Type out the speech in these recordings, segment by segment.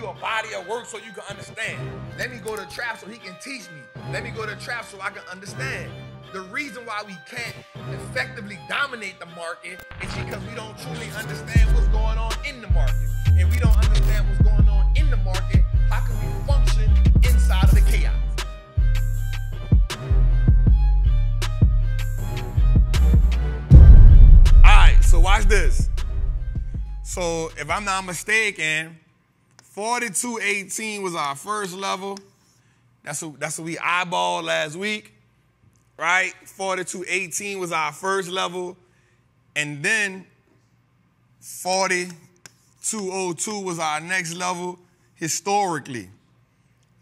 you a body of work so you can understand. Let me go to trap so he can teach me. Let me go to trap so I can understand. The reason why we can't effectively dominate the market is because we don't truly understand what's going on in the market. And we don't understand what's going on in the market, how can we function inside of the chaos? All right, so watch this. So if I'm not mistaken, 4218 was our first level. That's what, that's what we eyeballed last week, right? 4218 was our first level. And then 4202 was our next level historically.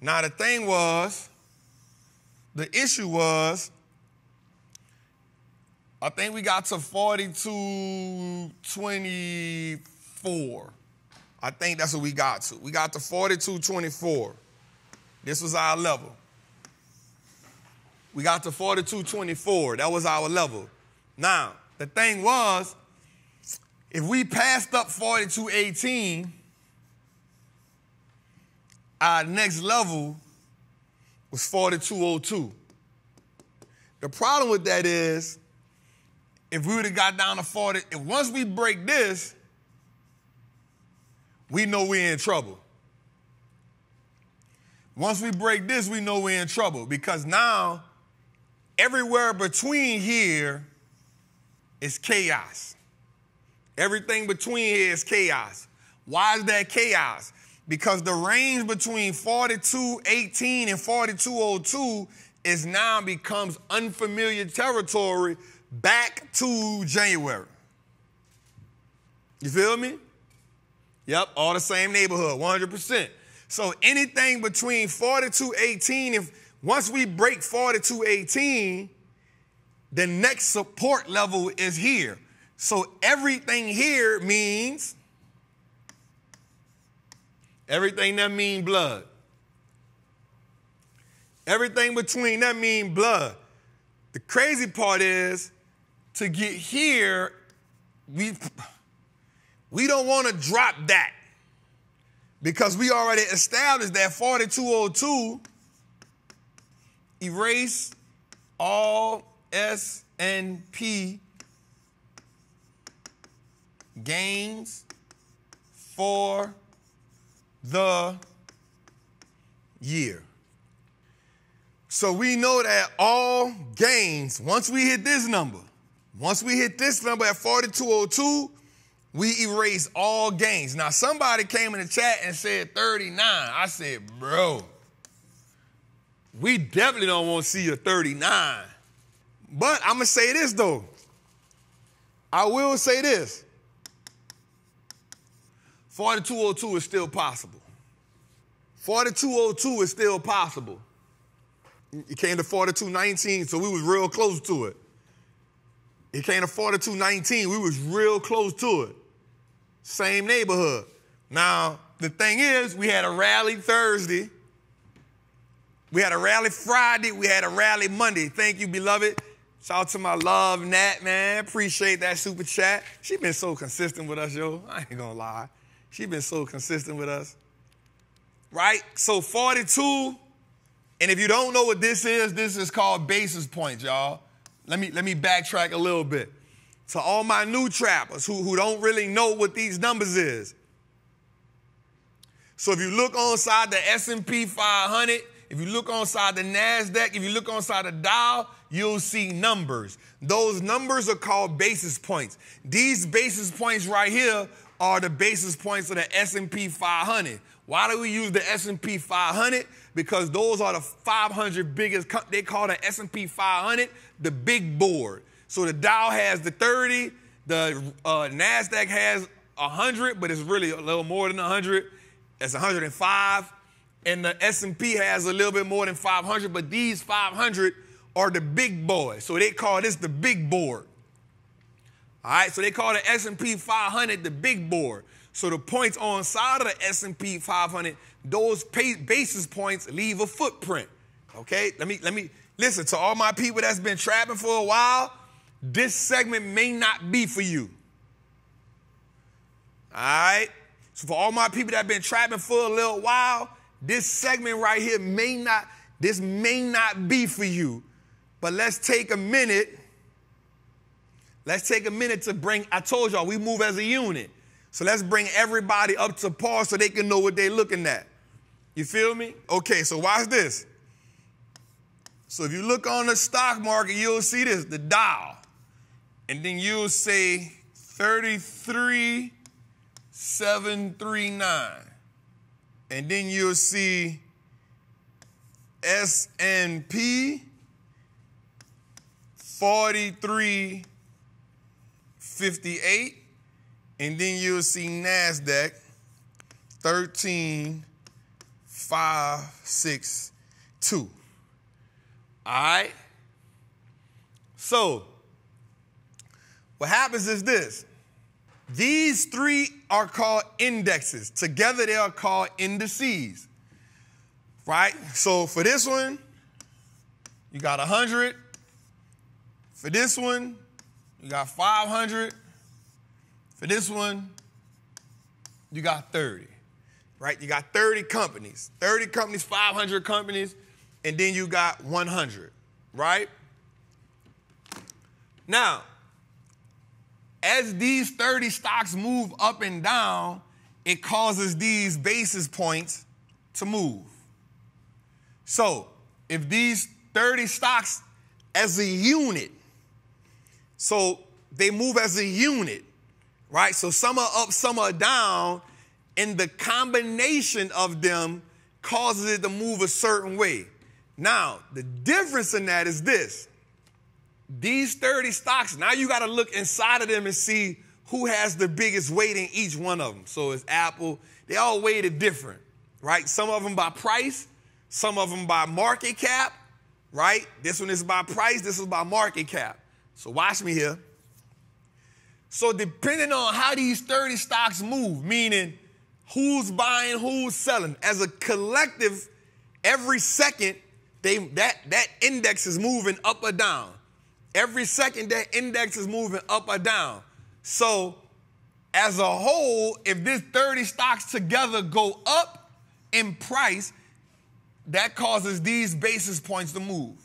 Now, the thing was, the issue was, I think we got to 4224. I think that's what we got to. We got to 4224. This was our level. We got to 4224. That was our level. Now, the thing was, if we passed up 4218, our next level was 4202. The problem with that is, if we would have got down to 40, if once we break this, we know we're in trouble. Once we break this, we know we're in trouble because now everywhere between here is chaos. Everything between here is chaos. Why is that chaos? Because the range between 4218 and 4202 is now becomes unfamiliar territory back to January. You feel me? Yep, all the same neighborhood, 100%. So anything between 4218, if once we break 4218, the next support level is here. So everything here means everything that mean blood. Everything between that mean blood. The crazy part is to get here, we we don't want to drop that because we already established that 4202 erase all S and P gains for the year. So we know that all gains, once we hit this number, once we hit this number at 4202, we erase all gains. Now, somebody came in the chat and said 39. I said, bro, we definitely don't want to see a 39. But I'm going to say this, though. I will say this 4202 is still possible. 4202 is still possible. It came to 4219, so we was real close to it. It came to 4219, we was real close to it. Same neighborhood. Now, the thing is, we had a rally Thursday. We had a rally Friday. We had a rally Monday. Thank you, beloved. Shout out to my love, Nat, man. Appreciate that super chat. She been so consistent with us, yo. I ain't gonna lie. She been so consistent with us. Right? So 42, and if you don't know what this is, this is called basis points, y'all. Let me let me backtrack a little bit. To all my new trappers who, who don't really know what these numbers is. So if you look on side the S&P 500, if you look on side the NASDAQ, if you look on side the Dow, you'll see numbers. Those numbers are called basis points. These basis points right here are the basis points of the S&P 500. Why do we use the S&P 500? Because those are the 500 biggest. They call the S&P 500 the big board. So the Dow has the 30, the uh, Nasdaq has 100, but it's really a little more than 100. It's 105, and the S&P has a little bit more than 500. But these 500 are the big boys, so they call this the big board. All right, so they call the S&P 500 the big board. So the points on side of the S&P 500, those basis points leave a footprint. Okay, let me let me listen to all my people that's been trapping for a while. This segment may not be for you. All right, So for all my people that have been trapping for a little while, this segment right here may not, this may not be for you. But let's take a minute. Let's take a minute to bring, I told y'all, we move as a unit. So let's bring everybody up to par so they can know what they're looking at. You feel me? Okay, so watch this. So if you look on the stock market, you'll see this, the Dow. And then you'll say 33,739. And then you'll see S&P 4358 and then you'll see NASDAQ 13562. All right? So, what happens is this. These three are called indexes. Together, they are called indices. Right? So, for this one, you got 100. For this one, you got 500. For this one, you got 30, right? You got 30 companies, 30 companies, 500 companies, and then you got 100, right? Now, as these 30 stocks move up and down, it causes these basis points to move. So, if these 30 stocks as a unit, so they move as a unit, right? So some are up, some are down, and the combination of them causes it to move a certain way. Now, the difference in that is this. These 30 stocks, now you got to look inside of them and see who has the biggest weight in each one of them. So it's Apple, they all weighted different, right? Some of them by price, some of them by market cap, right? This one is by price, this is by market cap. So watch me here. So depending on how these 30 stocks move, meaning who's buying, who's selling, as a collective, every second they that that index is moving up or down. Every second that index is moving up or down. So as a whole, if this 30 stocks together go up in price, that causes these basis points to move.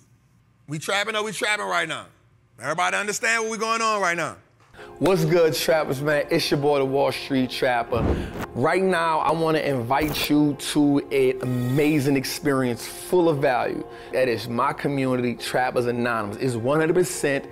We trapping or we trapping right now? Everybody understand what we're going on right now? What's good, trappers, man? It's your boy, the Wall Street Trapper. Right now, I want to invite you to an amazing experience full of value. That is my community, Trappers Anonymous. It's 100%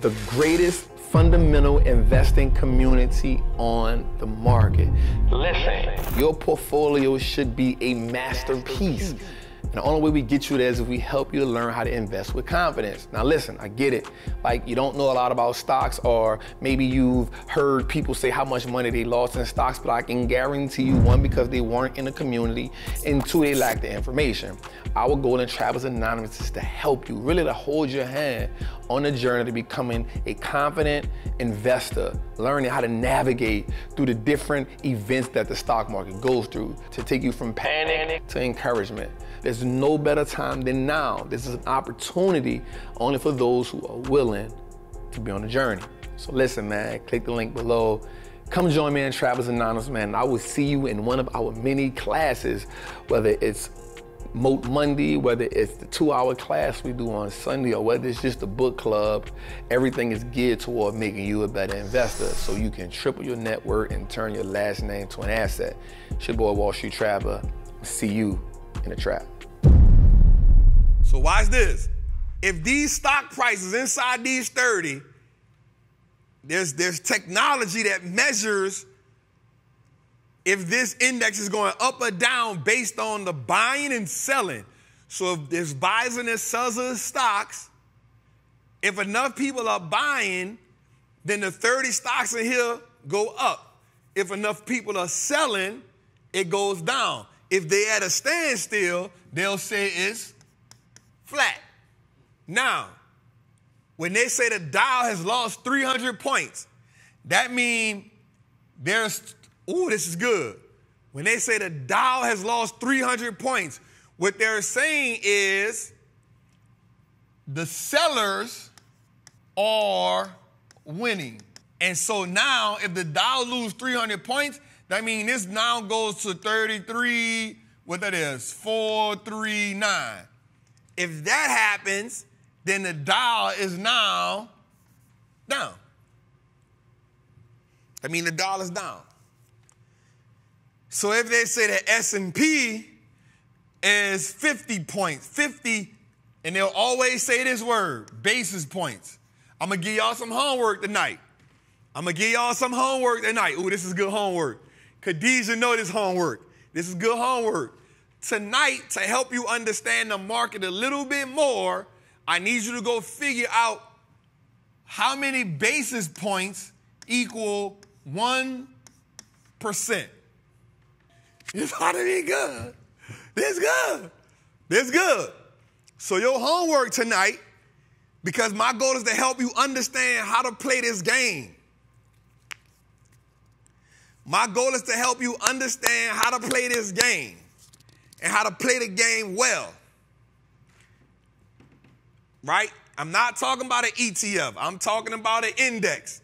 the greatest fundamental investing community on the market. Listen, your portfolio should be a masterpiece. And the only way we get you there is if we help you to learn how to invest with confidence. Now listen, I get it. Like you don't know a lot about stocks or maybe you've heard people say how much money they lost in stocks, but I can guarantee you one, because they weren't in the community, and two, they lack the information. Our goal in Trappers Anonymous is to help you, really to hold your hand on the journey to becoming a confident investor, learning how to navigate through the different events that the stock market goes through to take you from panic to encouragement. There's no better time than now. This is an opportunity only for those who are willing to be on the journey. So listen, man, click the link below. Come join me in Trappers Anonymous, man. I will see you in one of our many classes, whether it's Moat Monday, whether it's the two hour class we do on Sunday, or whether it's just a book club, everything is geared toward making you a better investor so you can triple your net worth and turn your last name to an asset. It's your boy, Wall Street Trapper. See you in the trap. So watch this. If these stock prices inside these 30, there's, there's technology that measures if this index is going up or down based on the buying and selling. So if there's buys and there's sells of stocks, if enough people are buying, then the 30 stocks in here go up. If enough people are selling, it goes down. If they at a standstill, they'll say it's flat. Now, when they say the Dow has lost 300 points, that means there's, ooh, this is good. When they say the Dow has lost 300 points, what they're saying is the sellers are winning. And so now, if the Dow lose 300 points, That means this now goes to 33, what that is, 439. If that happens, then the Dow is now down. I mean, the dollar's down. So if they say that S&P is 50 points, 50, and they'll always say this word, basis points. I'm gonna give y'all some homework tonight. I'm gonna give y'all some homework tonight. Ooh, this is good homework. Khadijah know this homework. This is good homework. Tonight, to help you understand the market a little bit more, I need you to go figure out how many basis points equal 1%. You thought to be good. This good. This good. So your homework tonight, because my goal is to help you understand how to play this game. My goal is to help you understand how to play this game and how to play the game well. Right? I'm not talking about an ETF. I'm talking about an index.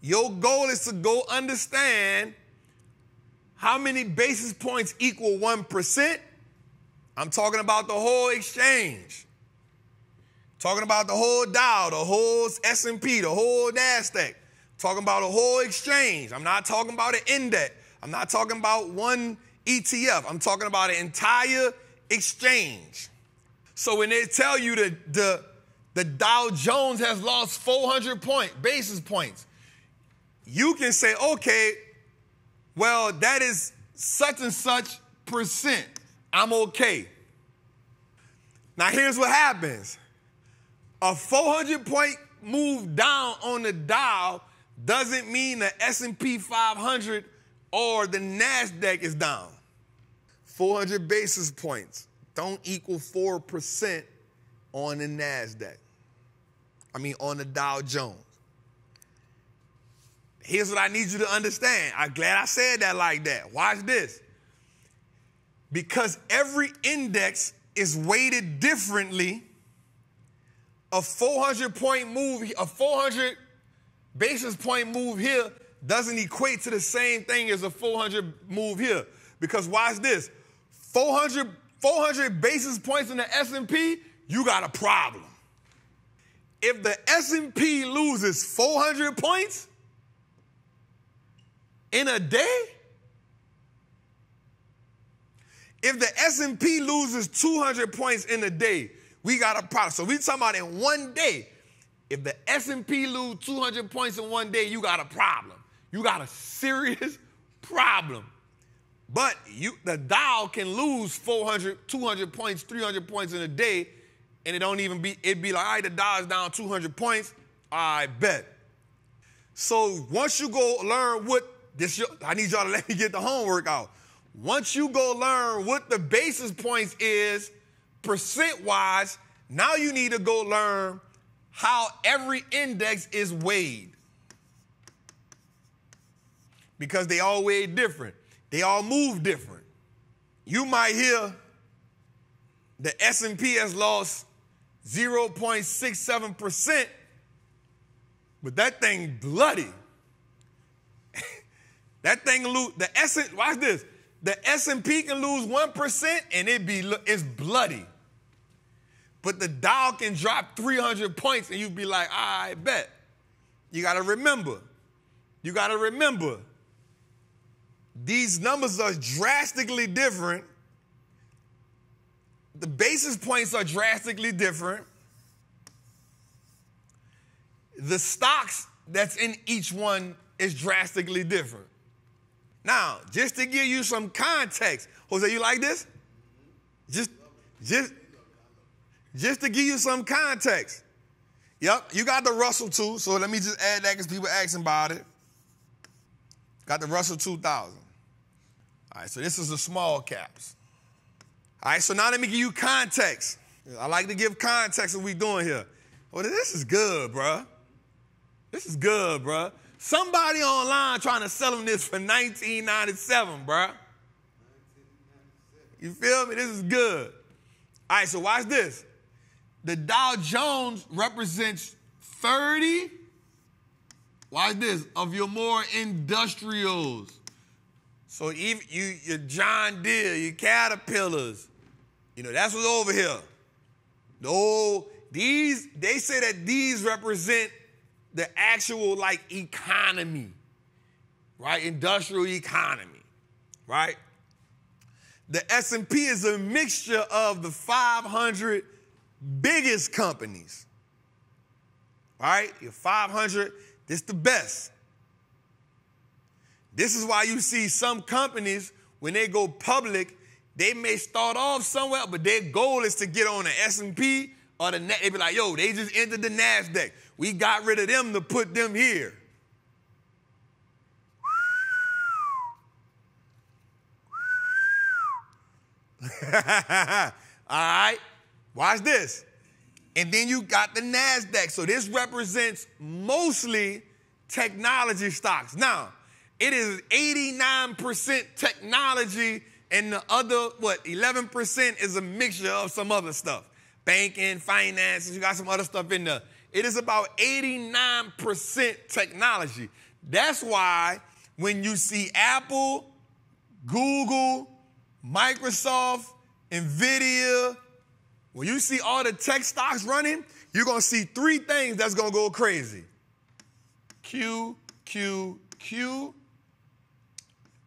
Your goal is to go understand how many basis points equal 1%. I'm talking about the whole exchange. Talking about the whole Dow, the whole S&P, the whole NASDAQ. Talking about a whole exchange. I'm not talking about an index. I'm not talking about one ETF. I'm talking about an entire exchange. So when they tell you that the, the Dow Jones has lost 400 point basis points, you can say, okay, well, that is such and such percent. I'm okay. Now here's what happens. A 400 point move down on the Dow doesn't mean the S&P 500 or the Nasdaq is down. 400 basis points don't equal 4% on the Nasdaq. I mean on the Dow Jones. Here's what I need you to understand. I'm glad I said that like that. Watch this. Because every index is weighted differently, a 400 point move, a 400 basis point move here doesn't equate to the same thing as a 400 move here. Because watch this, 400, 400 basis points in the S&P, you got a problem. If the S&P loses 400 points in a day, if the S&P loses 200 points in a day, we got a problem. So we talking about in one day, if the S&P lose 200 points in one day, you got a problem. You got a serious problem. But you, the Dow can lose 400, 200 points, 300 points in a day, and it don't even be, it'd be like, all right, the Dow is down 200 points. I bet. So once you go learn what this, I need y'all to let me get the homework out. Once you go learn what the basis points is, percent wise, now you need to go learn how every index is weighed. Because they all weigh different. They all move different. You might hear the S&P has lost 0.67%, but that thing bloody. that thing lose the S watch this. The S&P can lose 1% and it be it's bloody. But the Dow can drop 300 points and you'd be like, I bet. You got to remember. You got to remember. These numbers are drastically different. The basis points are drastically different. The stocks that's in each one is drastically different. Now, just to give you some context, Jose, you like this? Just, just, just to give you some context. Yep, you got the Russell too, so let me just add that because people asking about it. Got the Russell 2000. All right, so this is the small caps. All right, so now let me give you context. I like to give context what we doing here. Well, this is good, bruh. This is good, bruh. Somebody online trying to sell them this for 1997, bruh. You feel me? This is good. All right, so watch this the Dow Jones represents 30, watch this, of your more industrials. So even you, your John Deere, your Caterpillars, you know, that's what's over here. Old, these, they say that these represent the actual like economy, right? Industrial economy, right? The S&P is a mixture of the 500 biggest companies. Right? Your 500, this the best. This is why you see some companies when they go public, they may start off somewhere, but their goal is to get on the S&P or the net. They be like, yo, they just entered the Nasdaq. We got rid of them to put them here. All right, watch this. And then you got the NASDAQ. So this represents mostly technology stocks. Now, it is 89% technology, and the other, what, 11% is a mixture of some other stuff. Banking, finances, you got some other stuff in there. It is about 89% technology. That's why when you see Apple, Google, Microsoft, Nvidia, when you see all the tech stocks running, you're gonna see three things that's gonna go crazy. Q, Q, Q,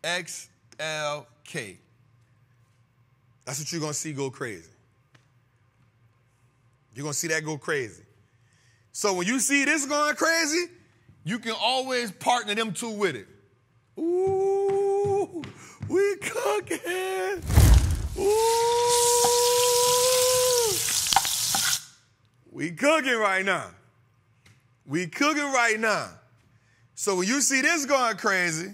X, L, K. That's what you're gonna see go crazy. You're gonna see that go crazy. So when you see this going crazy, you can always partner them two with it. Ooh, we cooking. Ooh. We cooking right now. We cooking right now. So when you see this going crazy,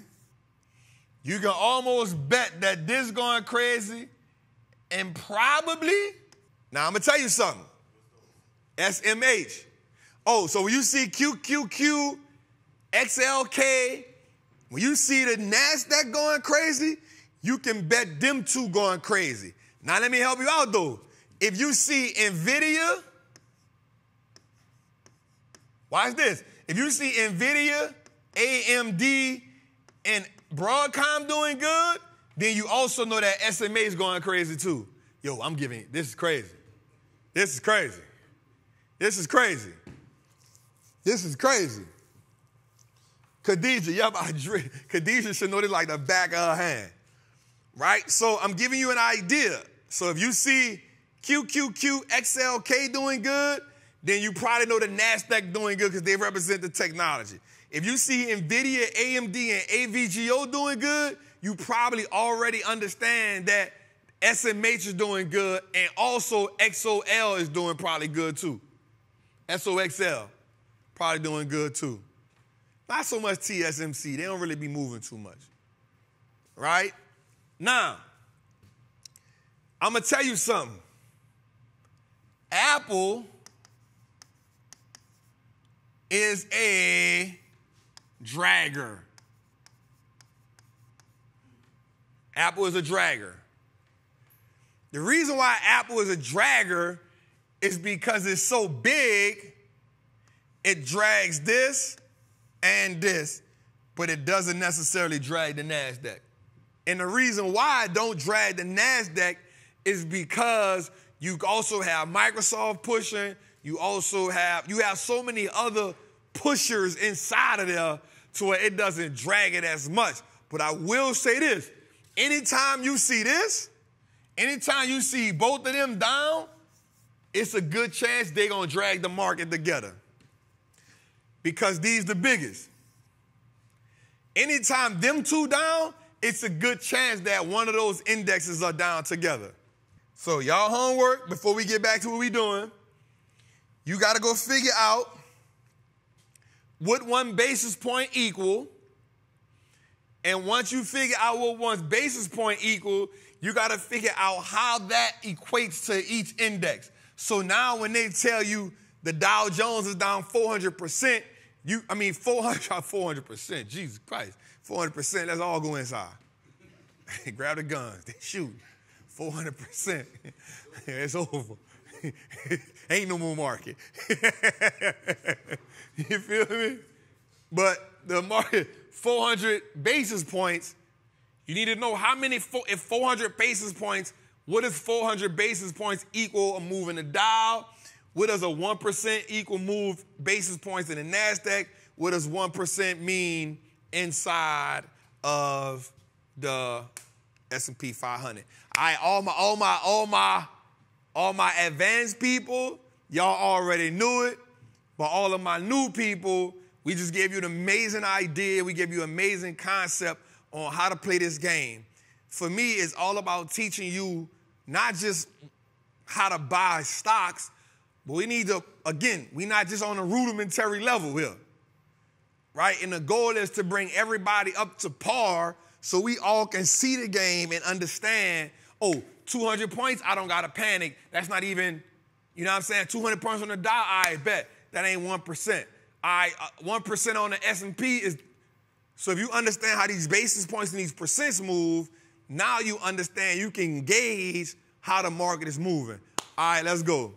you can almost bet that this going crazy and probably, now I'm gonna tell you something. SMH. Oh, so when you see QQQ, XLK, when you see the NASDAQ going crazy, you can bet them two going crazy. Now let me help you out though. If you see NVIDIA, Watch this. If you see NVIDIA, AMD, and Broadcom doing good, then you also know that SMH is going crazy too. Yo, I'm giving this is crazy. This is crazy. This is crazy. This is crazy. Khadija, yep, I Khadija should know this like the back of her hand. Right? So I'm giving you an idea. So if you see QQQ XLK doing good, then you probably know the NASDAQ doing good because they represent the technology. If you see NVIDIA, AMD, and AVGO doing good, you probably already understand that SMH is doing good and also XOL is doing probably good too. SOXL, probably doing good too. Not so much TSMC, they don't really be moving too much. Right? Now, I'm gonna tell you something. Apple is a dragger. Apple is a dragger. The reason why Apple is a dragger is because it's so big, it drags this and this, but it doesn't necessarily drag the NASDAQ. And the reason why I don't drag the NASDAQ is because you also have Microsoft pushing, you also have you have so many other pushers inside of there to where it doesn't drag it as much. But I will say this, anytime you see this, anytime you see both of them down, it's a good chance they're gonna drag the market together. Because these the biggest. Anytime them two down, it's a good chance that one of those indexes are down together. So y'all homework before we get back to what we doing. You got to go figure out what one basis point equal. And once you figure out what one basis point equal, you got to figure out how that equates to each index. So now when they tell you the Dow Jones is down 400%, you, I mean, 400, 400%, Jesus Christ, 400%, let's all go inside. Grab the guns, they shoot. 400%, it's over. Ain't no more market. you feel me? But the market, 400 basis points, You need to know how many, if 400 basis points, what does 400 basis points equal a move in the Dow? What does a 1% equal move basis points in the NASDAQ? What does 1% mean inside of the S&P 500? All right, all my, all my, all my, all my advanced people, y'all already knew it. But all of my new people, we just gave you an amazing idea. We gave you an amazing concept on how to play this game. For me, it's all about teaching you not just how to buy stocks, but we need to, again, we're not just on a rudimentary level here, right? And the goal is to bring everybody up to par so we all can see the game and understand, oh, 200 points, I don't got to panic. That's not even, you know what I'm saying? 200 points on the dial, I bet. That ain't 1%. I uh, 1% on the S&P is so if you understand how these basis points and these percents move, now you understand you can gauge how the market is moving. All right, let's go.